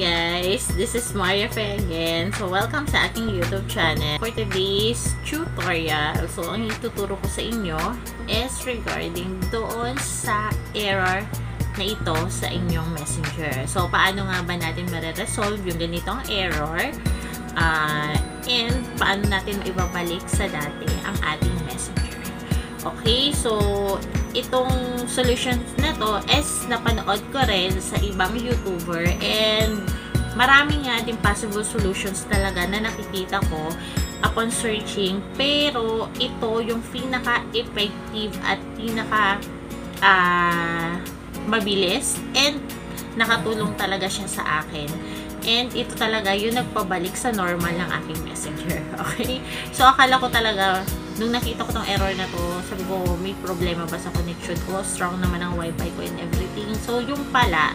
guys, this is Maria Fe again. So, welcome sa aking YouTube channel. For today's tutorial, so ang ituturo ko sa inyo is regarding doon sa error na ito sa inyong messenger. So, paano nga ba natin mare-resolve yung ganitong error? Uh, and paano natin ibabalik sa dati ang ating messenger. Okay, so itong solutions na to is napanood ko rin sa ibang YouTuber and marami nga din possible solutions talaga na nakikita ko upon searching. Pero ito yung pinaka-effective at pinaka uh, mabilis and nakatulong talaga siya sa akin. And ito talaga yung nagpabalik sa normal ng aking messenger okay? So akala ko talaga nung nakita ko tong error na to, sabi ko, may problema ba sa connection ko? Strong naman ang wifi ko and everything. So, yung pala,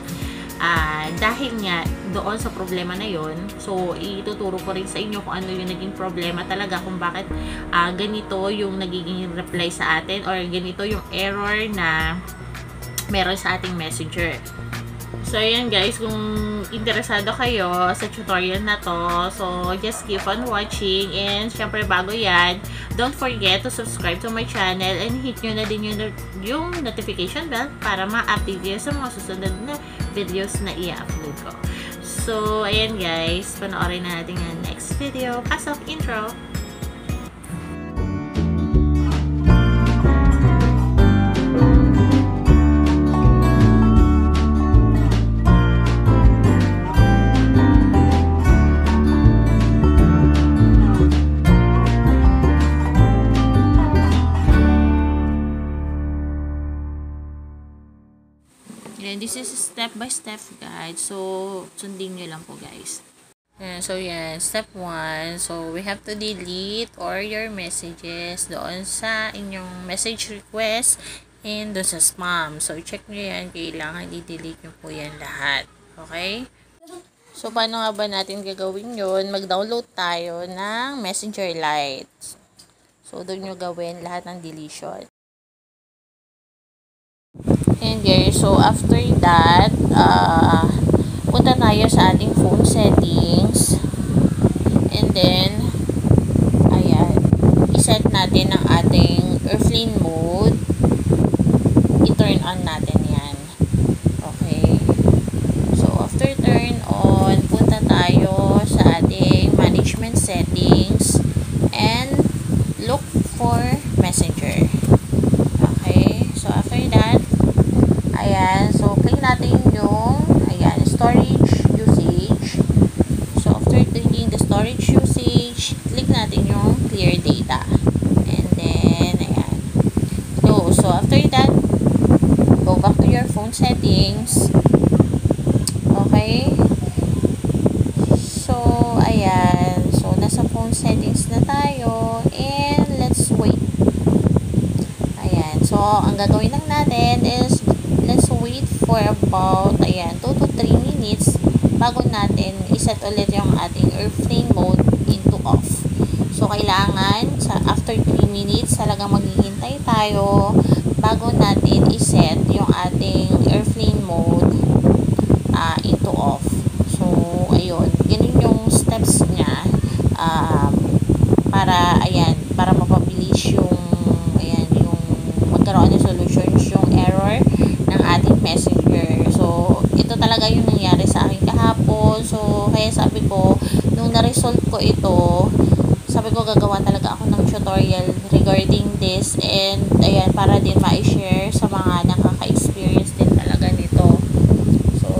uh, dahil nga doon sa problema na yon so, ituturo ko rin sa inyo kung ano yung naging problema talaga, kung bakit uh, ganito yung nagiging reply sa atin or ganito yung error na meron sa ating messenger. So, ayan guys, kung interesado kayo sa tutorial na to, so just keep on watching. And, syempre, bago yan, don't forget to subscribe to my channel and hit nyo na din yung, yung notification bell para ma-update kayo sa mga susunod na videos na i-upload ko. So, ayan guys, panoorin na natin yung next video. Pasok intro! And this is step by step guide. So, sundin nyo lang po guys. And so, yan. Step 1. So, we have to delete all your messages doon sa inyong message request and doon sa spam. So, check nyo yan. Kailangan i-delete nyo po yan lahat. Okay? So, paano nga ba natin gagawin yun? Mag-download tayo ng Messenger Lite. So, doon nyo gawin lahat ng deletion. Guys, so after that, uh, punta tayo sa ating phone settings. And then, ayan, iset natin ang ating airplane mode. I-turn on natin yan. Okay. So, after turn on, punta tayo sa ating management settings and look for messenger. Okay. So, after that, Ayan. So, click natin yung, ayan, storage usage. So, after clicking the storage usage, click natin yung clear data. And then, ayan. So, so after that, go back to your phone settings. Okay. So, ayan. So, nasa phone settings na tayo. And, let's wait. Ayan. So, ang gagawin lang natin is let's wait for about, ayan, 2 to 3 minutes bago natin iset ulit yung ating airplane mode into off. So, kailangan, sa after 3 minutes, talagang maghihintay tayo bago natin iset yung ating airplane mode uh, into off. So, ayun. Ganun yung steps niya um, para, ayan, para mapabilis yung, ayan, yung magkaroon ng solutions yung error ng ating messenger. So, ito talaga yung nangyari sa akin kahapon. So, kaya sabi ko, nung na-resolve ko ito, sabi ko gagawa talaga ako ng tutorial regarding this and ayan, para din ma-share sa mga nakaka-experience din talaga nito. So,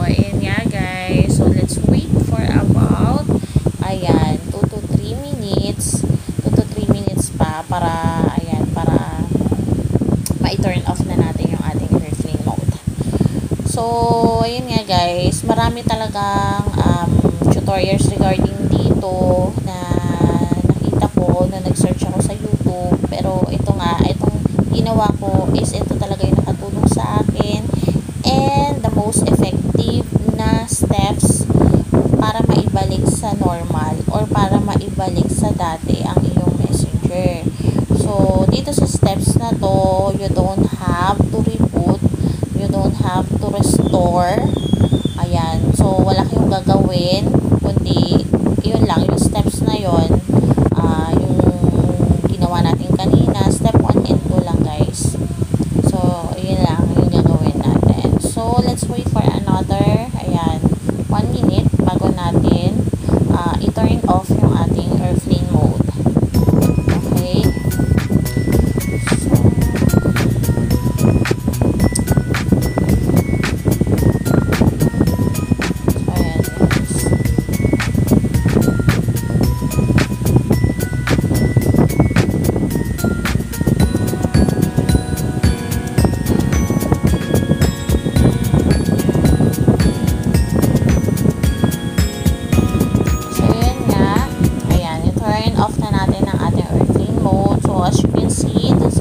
ayan nga guys. So, let's wait for about ayan, 2 to 3 minutes 2 to 3 minutes pa para ayan, para ma-turn off na natin yung ating airplane mode. So, ayun nga guys, marami talagang um, tutorials regarding dito na nakita ko na nag-search ako sa YouTube. Pero ito nga, itong ginawa ko is ito talaga yung nakatulong sa akin and the most effective na steps para maibalik sa normal or para maibalik sa dati ang iyong messenger. So, dito sa steps na to, you don't have to reboot, you don't have to restore. Ayan. So, wala kayong gagawin, kundi yun lang, yung steps na yun,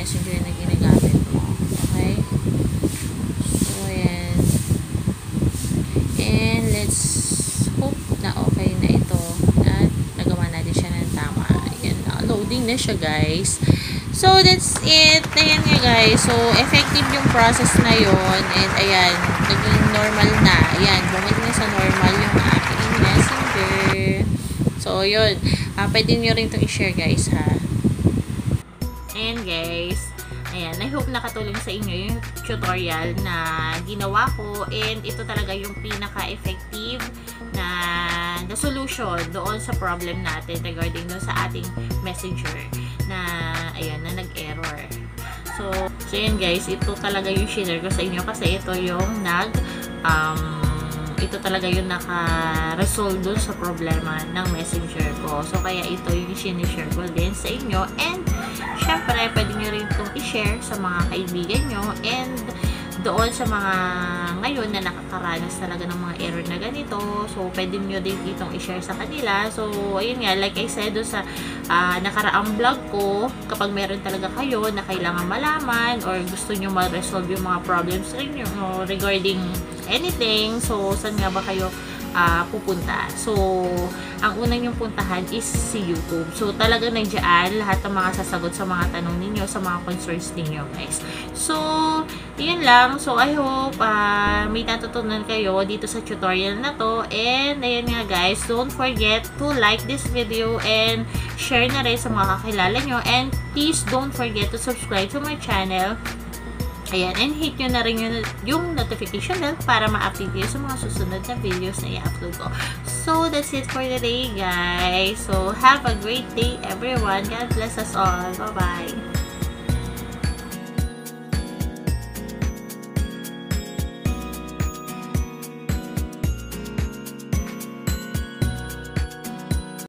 messenger na ginagamit mo. Okay? So, ayan. And let's hope na okay na ito at nagawa natin siya ng tama. Ayan, loading na siya guys. So, that's it. Ayan nga guys. So, effective yung process na yon And, ayan, naging normal na. Ayan, bumalik na sa normal yung aking messenger. So, yun. Uh, pwede nyo rin itong i-share guys, ha. And guys, ayan, I hope nakatulong sa inyo yung tutorial na ginawa ko. And, ito talaga yung pinaka-effective na the solution doon sa problem natin regarding doon sa ating messenger na ayan na nag-error. So, so yan guys, ito talaga yung share ko sa inyo kasi ito yung nag um, ito talaga yung naka-resolve dun sa problema ng messenger ko. So, kaya ito yung sinishare ko din sa inyo. And, syempre, pwede nyo rin itong i-share sa mga kaibigan nyo. And, doon sa mga ngayon na nakakaranas talaga ng mga error na ganito. So, pwede nyo din itong i-share sa kanila. So, ayun nga, like I said, doon sa uh, nakaraang vlog ko, kapag meron talaga kayo na kailangan malaman or gusto nyo ma-resolve yung mga problems rin nyo regarding anything. So, saan nga ba kayo uh, pupunta. So, ang una nyong puntahan is si YouTube. So, talaga nandiyan lahat ng mga sasagot sa mga tanong ninyo, sa mga concerns ninyo, guys. So, yun lang. So, I hope uh, may natutunan kayo dito sa tutorial na to. And, ayun nga, guys, don't forget to like this video and share na rin sa mga kakilala nyo. And, please don't forget to subscribe to my channel Ayan, and hit nyo na rin yung, yung notification bell para ma-update kayo sa mga susunod na videos na i-upload ko. So, that's it for today, guys. So, have a great day, everyone. God bless us all. Bye-bye.